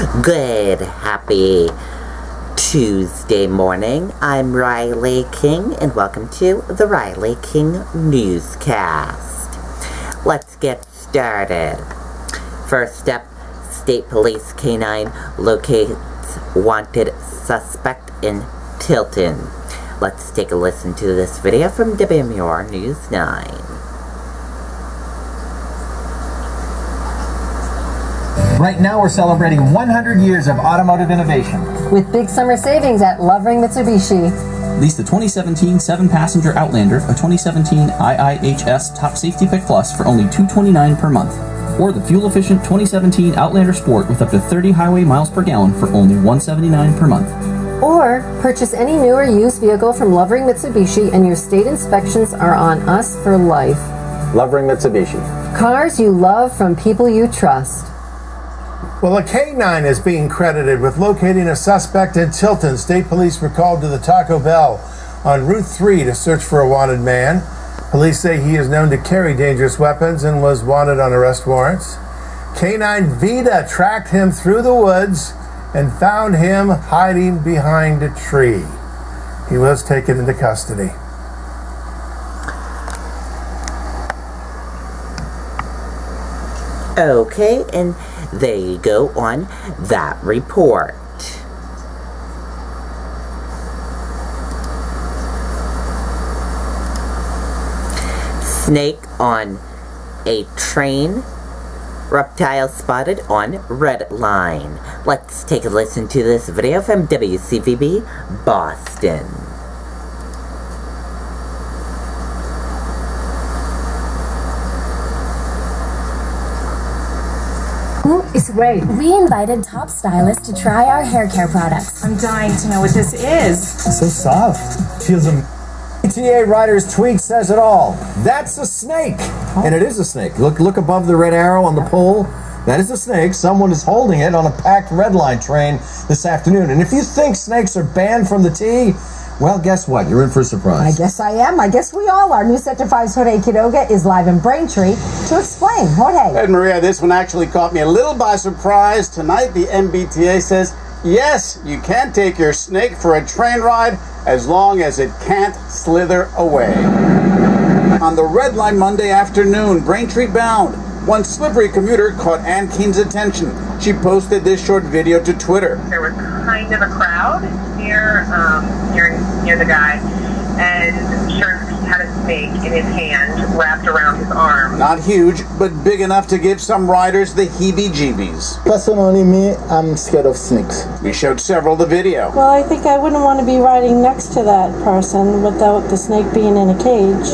Good, happy Tuesday morning. I'm Riley King, and welcome to the Riley King Newscast. Let's get started. First up, State Police K-9 locates wanted suspect in Tilton. Let's take a listen to this video from WMUR News 9. Right now, we're celebrating 100 years of automotive innovation. With big summer savings at Lovering Mitsubishi. Lease the 2017 seven-passenger Outlander, a 2017 IIHS Top Safety Pick Plus for only 229 per month. Or the fuel-efficient 2017 Outlander Sport with up to 30 highway miles per gallon for only 179 per month. Or purchase any new or used vehicle from Lovering Mitsubishi and your state inspections are on us for life. Lovering Mitsubishi. Cars you love from people you trust. Well, a K-9 is being credited with locating a suspect in Tilton. State police were called to the Taco Bell on Route 3 to search for a wanted man. Police say he is known to carry dangerous weapons and was wanted on arrest warrants. K-9 Vita tracked him through the woods and found him hiding behind a tree. He was taken into custody. Okay, and there you go on that report. Snake on a train. Reptile spotted on red line. Let's take a listen to this video from WCVB Boston. It's great. We invited top stylists to try our hair care products. I'm dying to know what this is. So soft. Feels am- ETA Rider's tweet says it all. That's a snake. And it is a snake. Look look above the red arrow on the pole. That is a snake. Someone is holding it on a packed red line train this afternoon. And if you think snakes are banned from the T, well, guess what? You're in for a surprise. I guess I am. I guess we all are. News Center 5's Jorge Quiroga is live in Braintree to explain. Jorge. Ed Maria, this one actually caught me a little by surprise. Tonight, the MBTA says, yes, you can take your snake for a train ride as long as it can't slither away. On the red line Monday afternoon, Braintree bound, one slippery commuter caught Ann Keene's attention. She posted this short video to Twitter. there was kind of a crowd near um, near near the guy, and sure he had a snake in his hand wrapped around his arm. Not huge, but big enough to give some riders the heebie-jeebies. Personally, me, I'm scared of snakes. We showed several the video. Well, I think I wouldn't want to be riding next to that person without the snake being in a cage.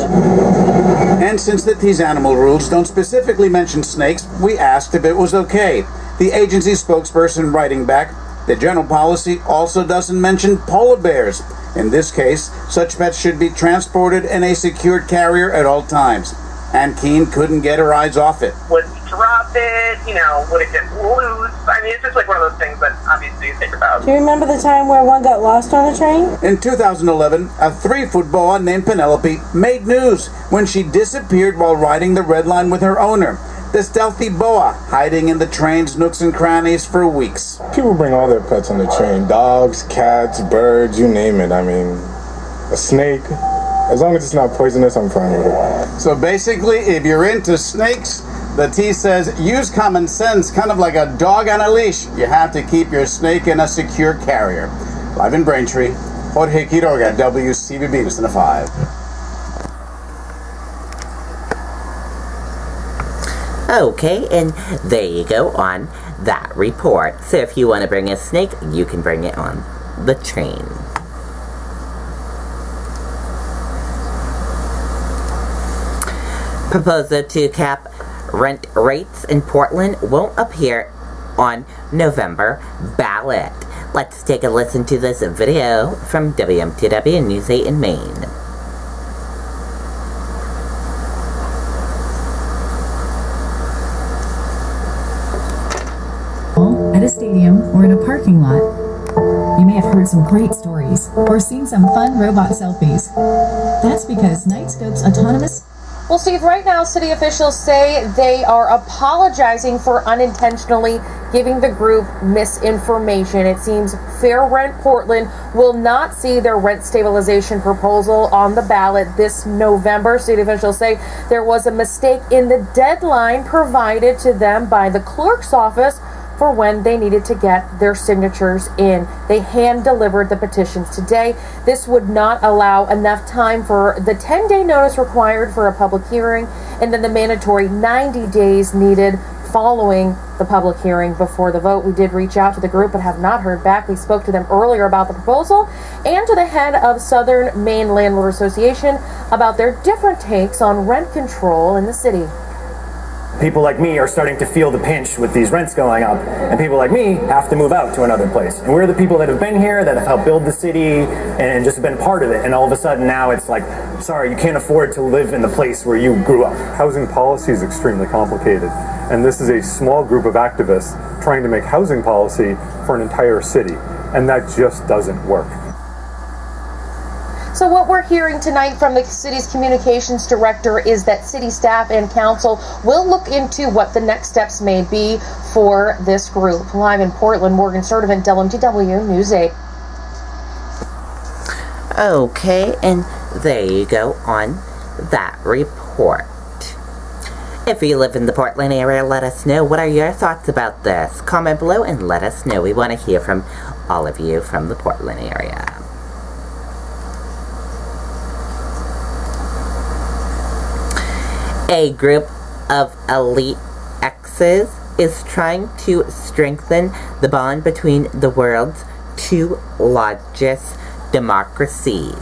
And since that these animal rules don't specifically mention snakes, we asked if it was okay. The agency spokesperson writing back, the general policy also doesn't mention polar bears. In this case, such pets should be transported in a secured carrier at all times. And Keene couldn't get her eyes off it. Would he drop it? You know, would it get loose? I mean, it's just like one of those things that obviously you think about. Do you remember the time where one got lost on a train? In 2011, a three-foot boa named Penelope made news when she disappeared while riding the red line with her owner. The stealthy boa hiding in the train's nooks and crannies for weeks. People bring all their pets on the train dogs, cats, birds, you name it. I mean, a snake. As long as it's not poisonous, I'm fine with it. So basically, if you're into snakes, the T says use common sense, kind of like a dog on a leash. You have to keep your snake in a secure carrier. Live in Braintree, Jorge Quiroga, WCVB News in a 5. Okay, and there you go on that report. So if you want to bring a snake, you can bring it on the train. Proposal to cap rent rates in Portland won't appear on November ballot. Let's take a listen to this video from WMTW News 8 in Maine. At a stadium or in a parking lot. You may have heard some great stories or seen some fun robot selfies. That's because Knightscope's autonomous Well, Steve, right now, city officials say they are apologizing for unintentionally giving the group misinformation. It seems Fair Rent Portland will not see their rent stabilization proposal on the ballot this November. City officials say there was a mistake in the deadline provided to them by the clerk's office for when they needed to get their signatures in. They hand delivered the petitions today. This would not allow enough time for the 10 day notice required for a public hearing and then the mandatory 90 days needed following the public hearing before the vote. We did reach out to the group but have not heard back. We spoke to them earlier about the proposal and to the head of Southern Maine Landlord Association about their different takes on rent control in the city people like me are starting to feel the pinch with these rents going up, and people like me have to move out to another place. And we're the people that have been here, that have helped build the city, and just been part of it. And all of a sudden now it's like, sorry, you can't afford to live in the place where you grew up. Housing policy is extremely complicated, and this is a small group of activists trying to make housing policy for an entire city, and that just doesn't work. So what we're hearing tonight from the city's communications director is that city staff and council will look into what the next steps may be for this group. Live in Portland, Morgan Sturdivant, WMTW News 8. Okay, and there you go on that report. If you live in the Portland area, let us know what are your thoughts about this. Comment below and let us know. We want to hear from all of you from the Portland area. A group of elite exes is trying to strengthen the bond between the world's two largest democracies.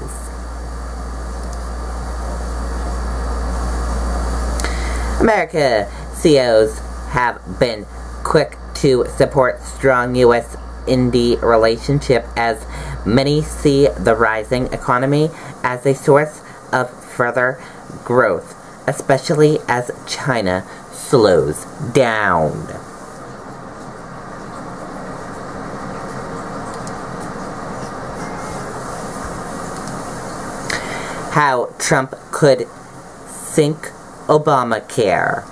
America CEOs have been quick to support strong U.S. India relationship as many see the rising economy as a source of further growth especially as China slows down. How Trump could sink Obamacare.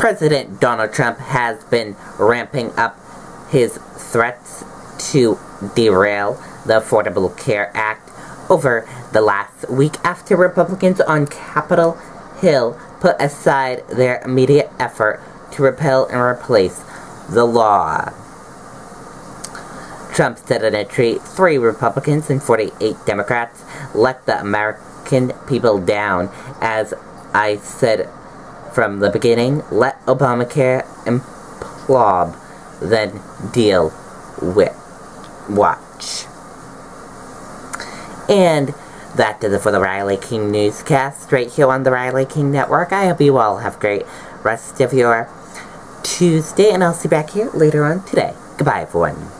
President Donald Trump has been ramping up his threats to derail the Affordable Care Act over the last week after Republicans on Capitol Hill put aside their immediate effort to repeal and replace the law. Trump said in a tweet, three Republicans and 48 Democrats let the American people down. As I said from the beginning, let Obamacare implode, then deal with watch. And that does it for the Riley King newscast right here on the Riley King Network. I hope you all have a great rest of your Tuesday, and I'll see you back here later on today. Goodbye, everyone.